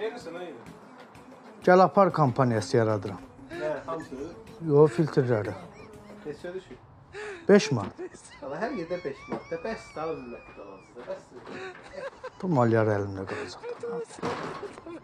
Verirsən ha yenə. Gəl apar kampaniyası yaradıram. Hə, hamısı. Yo filtrləri. Neçə düşür? 5 manat. Valla hər yerdə 5 manat. Da bəs daha hörmətli qalansınız. Bəs. Bu mallar əlimdə qalacaq.